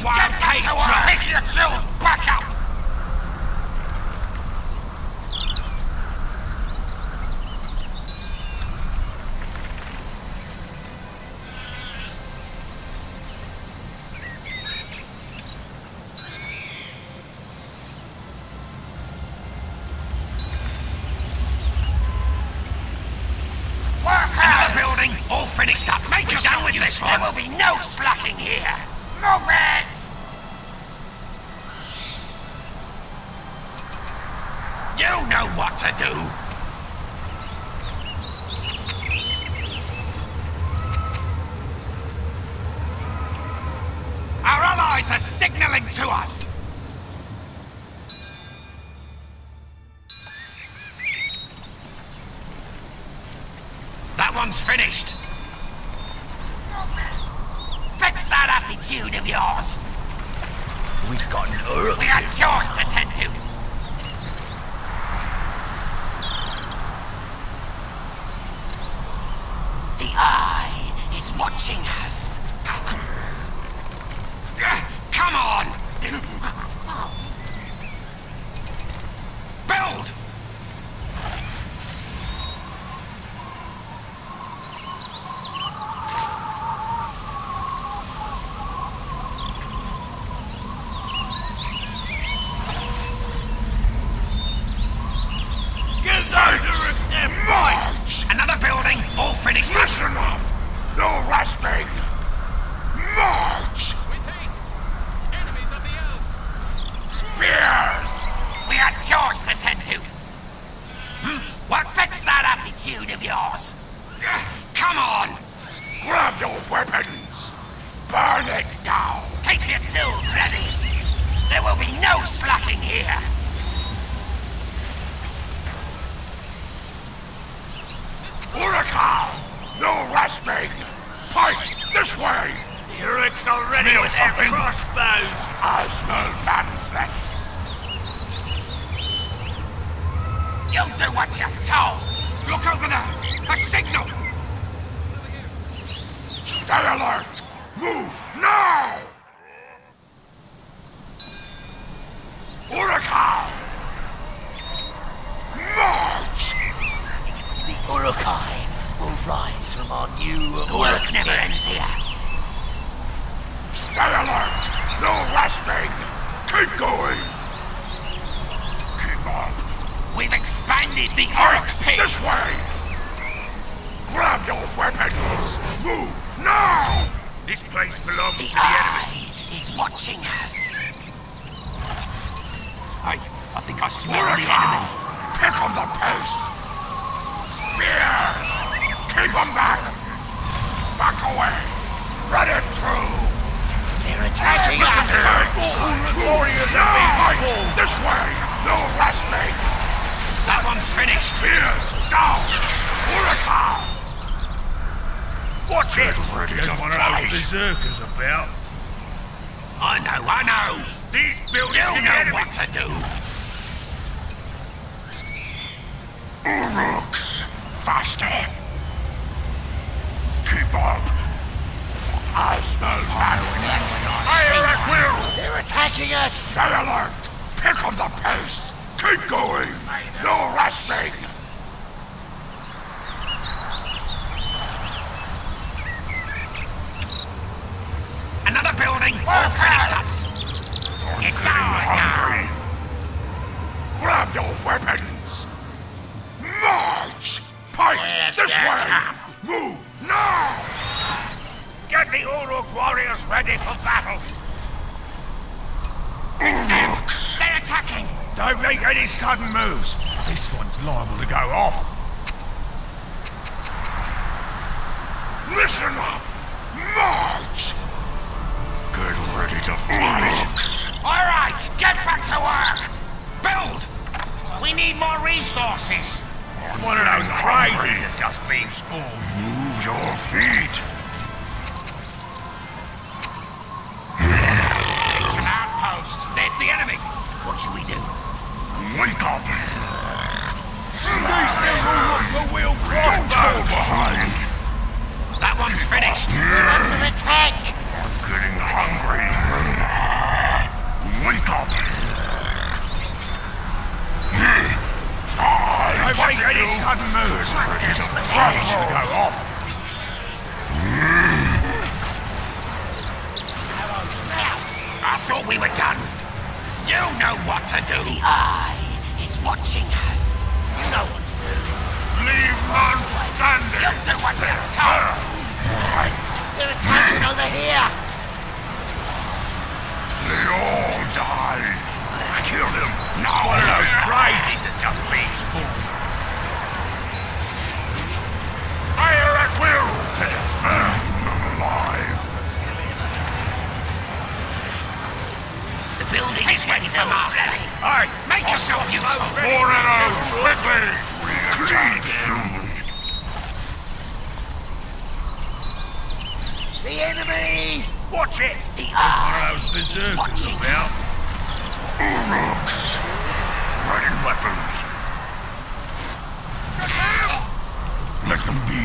the wild cage truck! Pick yourselves back up! Building, all finished up. Make We're us done with with this There will be no slacking here. Move it! You know what to do. Our allies are signaling to us. That one's finished. Fix that attitude of yours. We've got an Uruk. We got yours to tend to. The Eye is watching us. Come on! Build! Give those Another building, all finished! No resting! March! With haste! Enemies of the elves! Spears! We got yours to tend to. What fix that attitude of yours? Come on! Grab your weapons! Burn it down! Keep your tools ready! There will be no slacking here! Urakal! No resting! Fight this way! The Uruks already Smell with their something? crossbows. I smell man flesh! You'll do what you're told! Look over there! A signal! Stay alert! Move now! Urakal! March! The Uruk-hai will rise from our new Work Uruk never pit. ends here. Stay alert! No resting! Keep going! Keep up! We've expanded the Ark Ark pit! This way! Grab your weapons! Move now! This place belongs The to the enemy. Eye is watching us. Hey, I think I smell the enemy. Pick up the pace! Spears! Keep them back! Back away! Run it through! They're attacking us. here! Uruk Move warriors now! are being Fight. This way! No resting! That one's finished. Spears! Down! Urakal! Watch it. ready There's to one of those berserkers about. I know, I know. These buildings You are the know enemy. what to do. Uruks! Faster! Up! I smell fire Fire at will! They're attacking us. Stay alert! Pick up the pace! Keep going! No resting! Another building, all finished up. It's ours now. Grab your weapons! March! Yes, this way! Move now! Get the Uruk warriors ready for battle. Uruks! They're attacking. Don't make any sudden moves. This one's liable to go off. Listen up! March! Get ready to fight! All right, get back to work. Build. We need more resources. Of those just been spawned. Move your feet! It's an outpost. There's the enemy. What should we do? Wake up! The wheel Don't fall behind! That one's finished. Under attack. Getting hungry. moves like this, to go off. I thought we were done. You know what to do. The eye is watching us. No one Leave man standing. You do what you're told. They're attacking over here. Leon die! Kill them No, one of those crazies has just been spawned. Ready for mastery. Alright, make yourself useful. More arrows! Quickly! Attack soon! The enemy! Watch it. The is berserkers watching about. Uruks! Ready weapons! Let them be!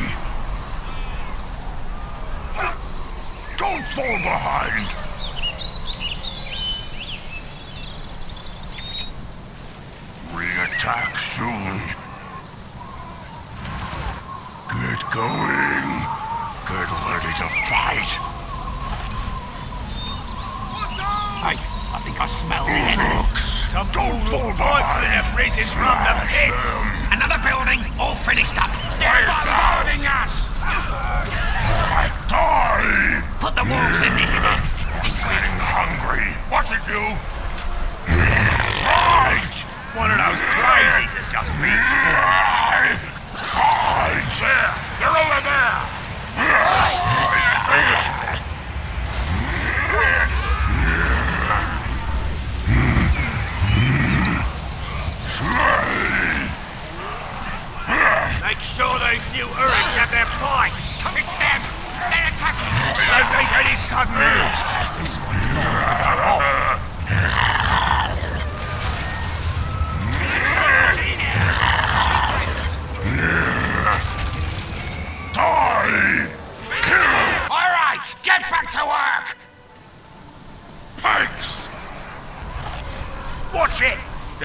Don't fall behind! Re-attack soon! Get going! Get ready to fight! Hey, I think I smell the enemy. Uruks! Don't fall behind! have risen from the Smash pit. them! Another building, all finished up. They're bombarding us. Die! Put the walls in this thing. This hungry. What's it do? Fight! One of those crazies has just been. There! They're over there! Make sure those new Uruks have their pikes. It's them. They're attacking. Don't make any sudden moves! This one's not off.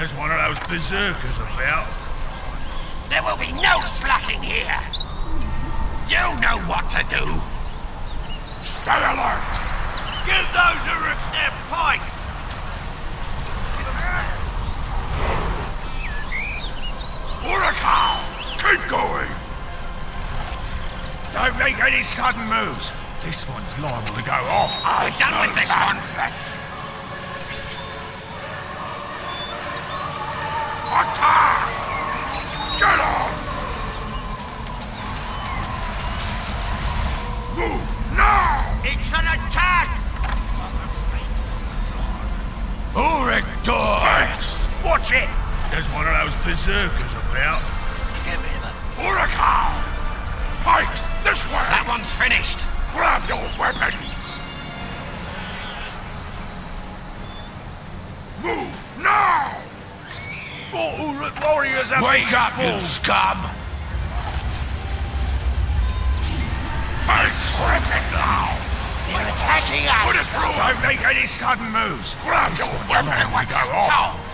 There's one of those berserkers about. There will be no slacking here. You know what to do. Stay alert! Give those Uruks their pikes. Urakal! Keep going! Don't make any sudden moves. This one's liable to go off. We're done with this one. Attack! Get on! Move now! It's an attack. Ulrich! Watch it. There's one of those berserkers about. Give me! Pikes, this way! That one's finished. Grab your weapons! Move! More Uruk warriors have Wake been up, you spawned. scum! Pikes, grab it now! They're attacking Put it us! through! Don't make any sudden moves. Grab your You weapon! do what go you're off! told.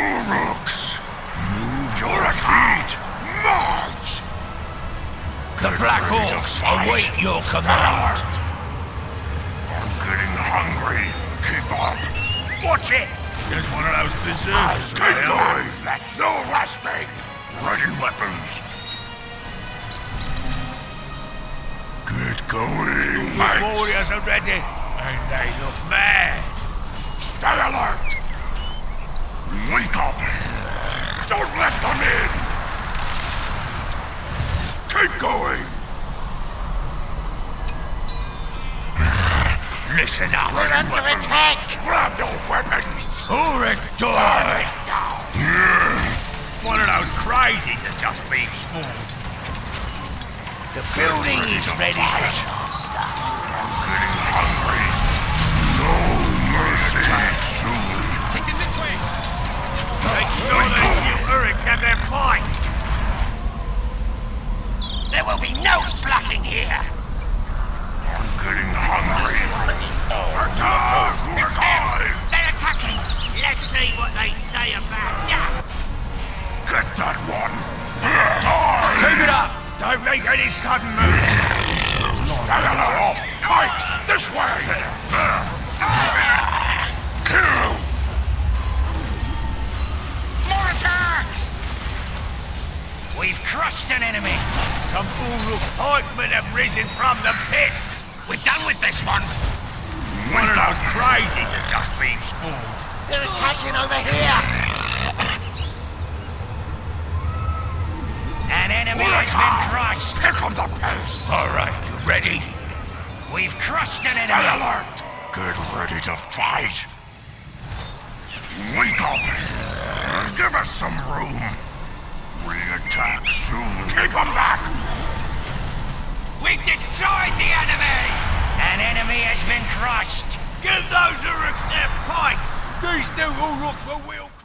Uruks! Move your feet! March! The Black Hawks await your command. I'm getting hungry. Keep up. Watch it. There's one of those berserkers. Keep going. No resting. Ready weapons. Get going, mates. Warriors are ready, and they look mad. Stay alert. Wake up. Don't let them in. Keep going. Listen up. We're under attack! Grab your weapons. Ulrich Burn die. it down. One of those crazies has just been spawned. The building is ready for master. Getting hungry. More attacks! We've crushed an enemy. Some Uruk pikemen have risen from the pits. We're done with this one. One of those crazies has just been spawned. They're attacking over here! An enemy has been crushed. Pick up the pace! All right, you ready? We've crushed an Stay enemy. alert! Get ready to fight! Wake up! Give us some room! We attack soon! Keep them back! We've destroyed the enemy. An enemy has been crushed. Give those Uruks their pikes! These new Uruks will wield